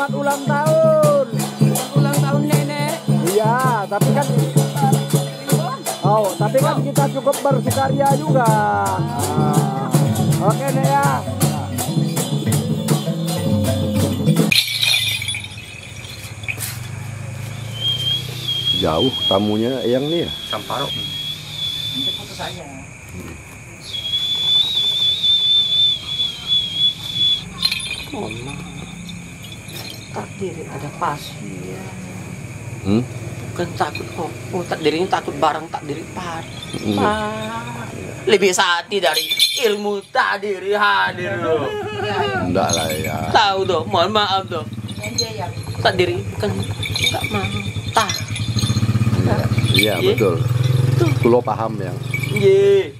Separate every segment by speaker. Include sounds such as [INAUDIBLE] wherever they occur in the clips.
Speaker 1: selamat ulang tahun.
Speaker 2: Ulang tahun nenek.
Speaker 1: Iya, tapi kan Oh, tapi kan kita cukup bersukaria juga. Nah. Oke deh ya.
Speaker 3: Jauh tamunya yang nih ya.
Speaker 4: Samparo.
Speaker 2: Foto saya. Mama. Takdir ada pasir.
Speaker 3: Hmm?
Speaker 2: Bukan takut kok. Oh, tak dirinya takut barang tak diri par.
Speaker 3: Hmm.
Speaker 2: Ah, Lebih sati dari ilmu tak diri hadir loh.
Speaker 3: Enggak lah ya.
Speaker 2: Tahu dong, mohon maaf dong. Tak diri bukan enggak mau. Tak.
Speaker 3: Iya, iya
Speaker 2: Iya.
Speaker 3: betul. Kulo paham yang
Speaker 2: Ye.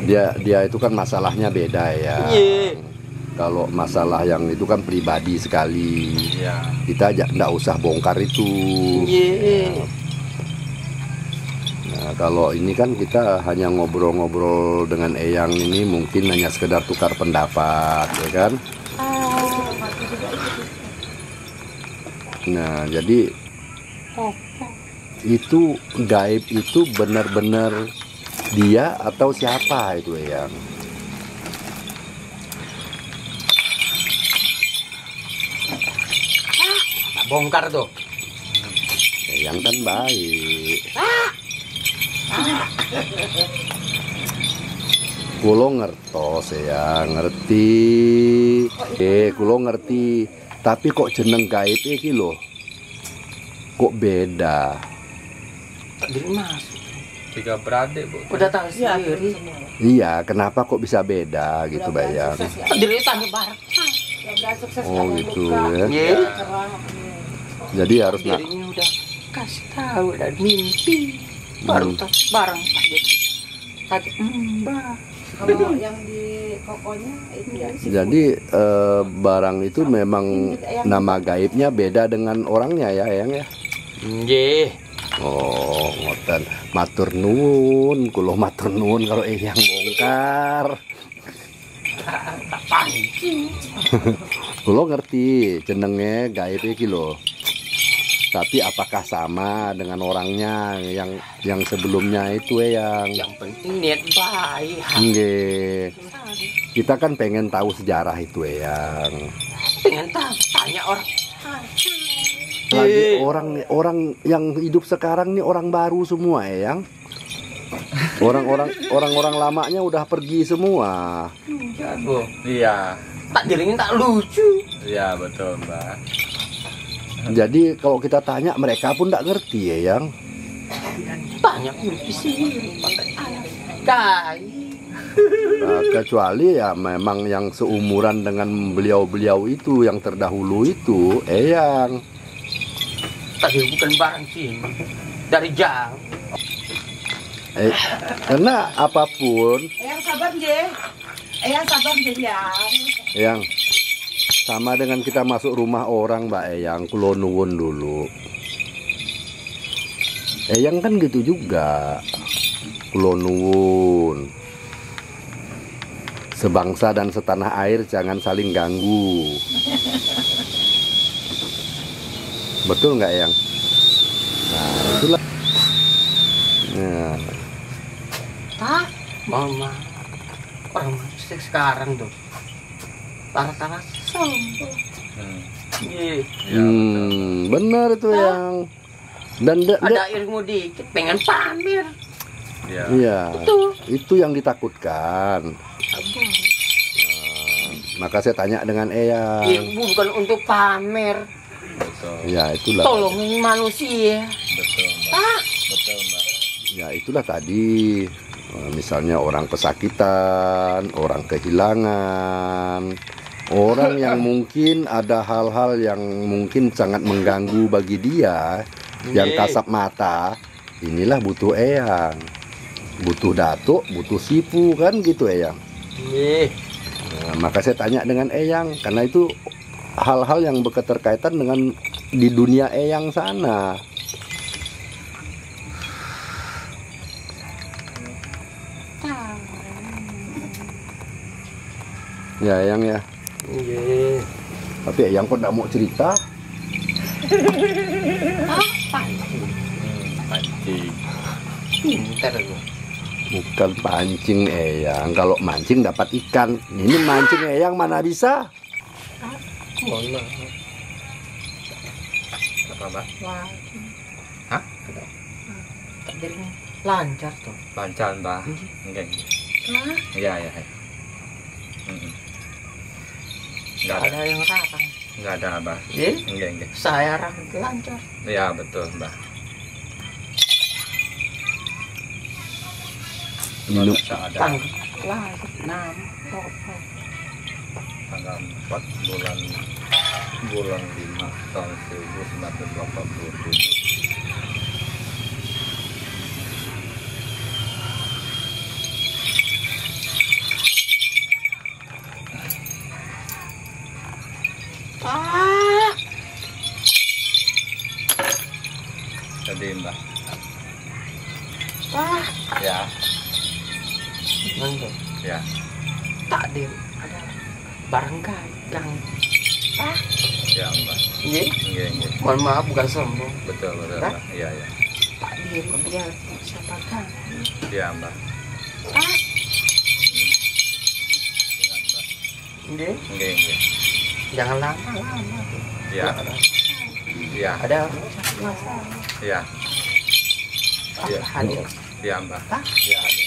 Speaker 3: dia dia itu kan masalahnya beda ya.
Speaker 2: Iya.
Speaker 3: Kalau masalah yang itu kan pribadi sekali.
Speaker 4: Iya.
Speaker 3: Kita aja nggak usah bongkar itu.
Speaker 2: Ye.
Speaker 3: Nah, kalau ini kan kita hanya ngobrol-ngobrol dengan Eyang ini mungkin hanya sekedar tukar pendapat, ya kan? Nah, jadi itu gaib itu benar-benar dia atau siapa itu Eyang?
Speaker 2: Bongkar tuh.
Speaker 3: Eyang kan baik. Kulo ngertos ya, ngerti. Eh, kulo ngerti. Tapi kok jeneng gaib iki lho. Kok beda?
Speaker 2: Tak diri mas.
Speaker 4: Tiga beradik, Bu.
Speaker 2: Udah tahu sendiri.
Speaker 3: Iya, kenapa kok bisa beda gitu, Bayang?
Speaker 2: Tak diri tanya barang.
Speaker 3: Oh, gitu ya.
Speaker 2: Ye.
Speaker 3: Jadi harus nak
Speaker 2: Dirinya udah kasih tahu dan mimpi. Baru tak barang tak diri. Tadi mbak.
Speaker 5: Kalau yang di kokonya itu ya.
Speaker 3: Jadi eh, barang itu memang nama gaibnya beda dengan orangnya ya, Eyang ya.
Speaker 2: Ye.
Speaker 3: Oh, ngoten. Matur nuwun, kula matur nuwun kalau Eyang bongkar.
Speaker 2: Tak pancing. [LAUGHS]
Speaker 3: Kula ngerti jenenge gaib iki lho. Tapi apakah sama dengan orangnya yang yang sebelumnya itu Eyang?
Speaker 2: Yang penting niat baik.
Speaker 3: Nggih. Kita kan pengen tahu sejarah itu Eyang.
Speaker 2: Pengen tahu tanya orang.
Speaker 3: Lagi orang orang yang hidup sekarang nih orang baru semua Eyang. Orang-orang orang-orang lamanya udah pergi semua.
Speaker 4: Iya. Iya.
Speaker 2: Tak dirinya tak lucu.
Speaker 4: Iya, betul, Mbak. [LAUGHS]
Speaker 3: Jadi kalau kita tanya mereka pun tidak ngerti ya yang
Speaker 2: Tanya sendiri. Pakai alat. Kai.
Speaker 3: Nah, kecuali ya memang yang seumuran dengan beliau-beliau itu yang terdahulu itu Eyang.
Speaker 2: Tadi bukan barang sini. Dari jauh.
Speaker 3: Eh, karena apa pun
Speaker 5: Eyang sabar je. Eyang sabar je ya.
Speaker 3: yang sama dengan kita masuk rumah orang Mbak Eyang kulo nuwun dulu. Eyang kan gitu juga. Kulo nuwun. Sebangsa dan setanah air jangan saling ganggu. Betul nggak Eyang? Nah, itulah. Nah.
Speaker 2: Mama. Orang manusia sekarang tuh. Tara-tara sombong.
Speaker 4: Hmm. Iya,
Speaker 3: hmm, benar itu yang dan
Speaker 2: Ada ilmu dikit. Pengen pamer.
Speaker 4: Iya.
Speaker 3: iya,
Speaker 2: Tuh.
Speaker 3: itu yang ditakutkan. Maka saya tanya dengan Eyang.
Speaker 2: Ilmu bukan untuk pamer.
Speaker 4: Betul.
Speaker 3: Ya itulah.
Speaker 2: Tolongin manusia.
Speaker 4: Betul, Mbak.
Speaker 2: Tak.
Speaker 4: Betul, Mbak.
Speaker 3: Ya itulah tadi. Misalnya orang pesakitan, orang kehilangan, orang yang mungkin ada hal-hal yang mungkin sangat mengganggu bagi dia, yang
Speaker 2: Ye.
Speaker 3: kasat mata. Inilah butuh Eyang. Butuh datuk, butuh sipu kan gitu Eyang.
Speaker 2: Ye.
Speaker 3: Nah, maka saya tanya dengan Eyang karena itu hal-hal yang berketerkaitan dengan di dunia Eyang sana. Ya Eyang ya.
Speaker 2: Iya.
Speaker 3: Tapi Eyang kok nggak mau cerita?
Speaker 4: Pancing.
Speaker 2: Pintar lu.
Speaker 3: Bukan pancing Eyang. Kalau mancing dapat ikan. Ini mancing Eyang mana bisa?
Speaker 2: Maaf.
Speaker 4: Apa mbak? Hah?
Speaker 2: Lancar tuh.
Speaker 4: Lancar mbak. Enggak. Iya iya. iya. Enggak ada.
Speaker 2: Ada yang ratang.
Speaker 4: Enggak ada mbak.
Speaker 2: Iya.
Speaker 4: Enggak enggak.
Speaker 2: Saya rak lancar.
Speaker 4: Iya betul mbak.
Speaker 3: Minum.
Speaker 4: Ada.
Speaker 6: Lagi. Enam.
Speaker 4: Tanggal 4 bulan bulan 5 tahun 1987
Speaker 2: barang gagang.
Speaker 4: ya mbak.
Speaker 2: Iya.
Speaker 4: enggak enggak
Speaker 2: Mohon maaf bukan sombong.
Speaker 4: betul betul mbak. Iya iya.
Speaker 6: Tak diri dia siapa kan?
Speaker 4: iya mbak.
Speaker 6: Ah,
Speaker 2: Iya.
Speaker 4: enggak enggak
Speaker 2: Jangan lama-lama.
Speaker 4: iya. Iya.
Speaker 2: Ada
Speaker 4: iya. Iya.
Speaker 2: Hadir.
Speaker 4: iya mbak. Iya ada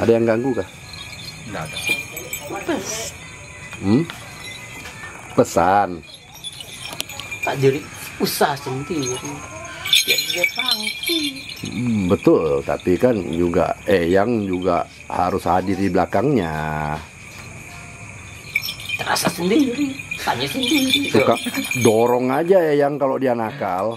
Speaker 3: Ada yang ganggu kah?
Speaker 4: Enggak ada
Speaker 3: Hmm? Pesan.
Speaker 2: Tak jadi usaha sendiri. Biar dia.
Speaker 3: Hmm, betul, tapi kan juga Eyang juga harus hadir di belakangnya.
Speaker 2: Terasa sendiri. Tanya sendiri.
Speaker 3: Suka dorong aja Eyang kalau dia nakal. [LAUGHS]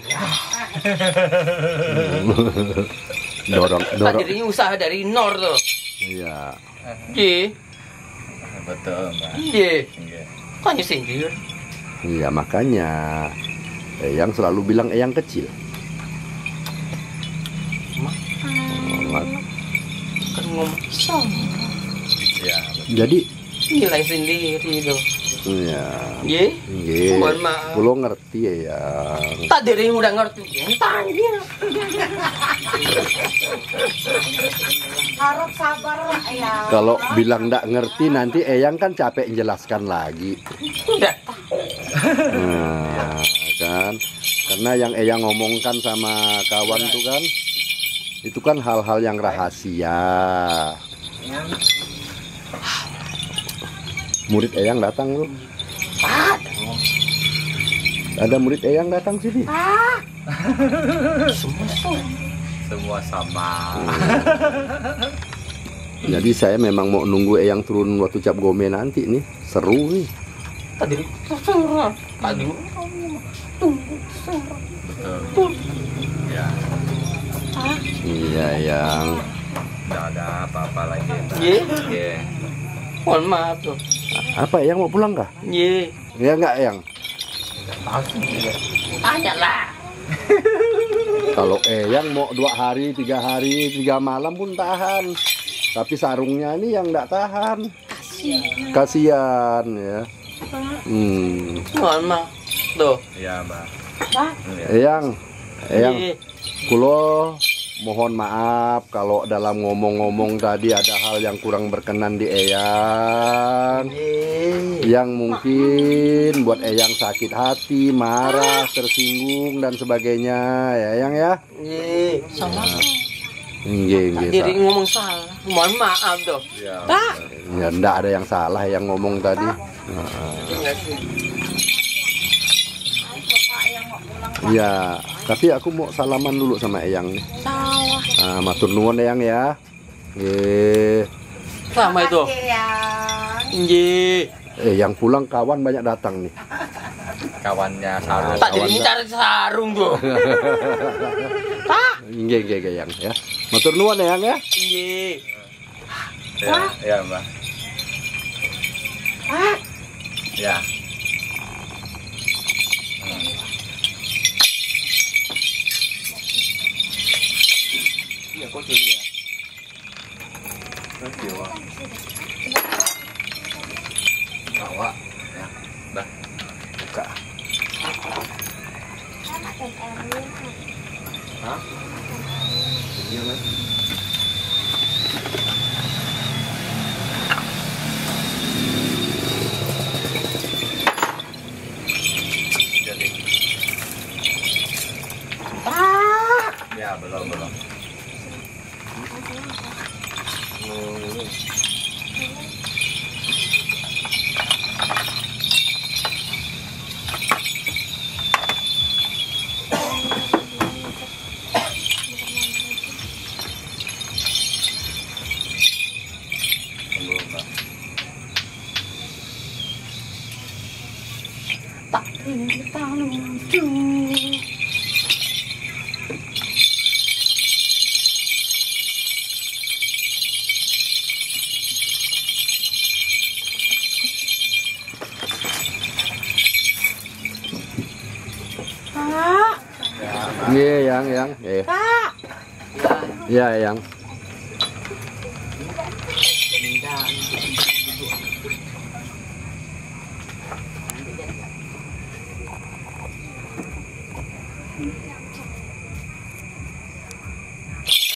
Speaker 3: dorong,
Speaker 2: Tak
Speaker 3: dorong.
Speaker 2: dirinya usaha dari nor tuh.
Speaker 3: Iya.
Speaker 2: Iya.
Speaker 4: betul mbak
Speaker 2: Iya. Tanya sendiri.
Speaker 3: Iya, makanya Eyang selalu bilang Eyang kecil. Oh,
Speaker 2: Kan ngomong sama.
Speaker 4: iya.
Speaker 3: Jadi,
Speaker 2: Nilai sendiri tuh.
Speaker 3: Iya. Nggih.
Speaker 2: Mohon maaf.
Speaker 3: Kulo ngerti Eyang.
Speaker 2: Tak diri udah ngerti. Yang tanya.
Speaker 5: Harap sabar lah ya.
Speaker 3: Kalau bilang ndak ngerti nanti Eyang kan capek jelaskan lagi. Nah, kan karena yang Eyang ngomongkan sama kawan tuh kan itu kan hal-hal yang rahasia. Murid Eyang datang loh.
Speaker 2: Ada.
Speaker 3: Ada murid Eyang datang sini.
Speaker 2: Semua sama.
Speaker 4: semua sama
Speaker 3: Jadi saya memang mau nunggu Eyang turun waktu cap gome nanti nih. Seru nih.
Speaker 2: Tak diri. Tunggu. Terserah.
Speaker 4: betul ya
Speaker 3: Iya, Eyang.
Speaker 4: enggak ada apa-apa lagi
Speaker 2: iya Mohon maaf tuh.
Speaker 3: Apa Eyang mau pulang kah?
Speaker 2: Iya.
Speaker 3: Ya enggak Eyang.
Speaker 2: Tanya lah. [LAUGHS]
Speaker 3: Kalau Eyang mau dua hari, tiga hari, tiga malam pun tahan. Tapi sarungnya ini yang enggak tahan. Kasihan ya. Hmm.
Speaker 2: Mohon maaf. Tuh.
Speaker 4: iya mbak
Speaker 6: Mbak.
Speaker 4: Iya.
Speaker 3: Eyang, Eyang, kulo mohon maaf kalau dalam ngomong-ngomong tadi ada hal yang kurang berkenan di Eyang. Yang mungkin buat Eyang sakit hati, marah, tersinggung dan sebagainya ya Eyang ya.
Speaker 2: Iya. Sama.
Speaker 3: Nggih, nggih.
Speaker 2: diri ngomong salah. Mohon maaf tuh.
Speaker 4: iya
Speaker 6: Pak.
Speaker 3: Ya enggak ada yang salah yang ngomong tadi. Iya, tapi aku mau salaman dulu sama Eyang nih.
Speaker 6: Sawah.
Speaker 3: Ah, matur nuwun Eyang ya. Nggih.
Speaker 2: Sama itu.
Speaker 5: Ya.
Speaker 2: Iya.
Speaker 3: Eh, yang pulang kawan banyak datang nih.
Speaker 4: kawannya sarung
Speaker 2: Tak diri cari sarung tuh. [LAUGHS]
Speaker 3: Nggih, nggih, nggih, Yang ya. Matur nuwun Eyang ya.
Speaker 2: Iya.
Speaker 4: ya iya mbak ya
Speaker 2: Iya, kok jadi ya.
Speaker 4: Terus gimana? bawa ya dah
Speaker 3: Buka.
Speaker 4: Hah?
Speaker 3: Iya, Mas.
Speaker 4: jadi ya belum belum belum Mbak.
Speaker 2: Tak tahu lucu.
Speaker 5: Kak,
Speaker 3: Iya, yang, yang. Iya.
Speaker 5: kak.
Speaker 3: Iya, yang.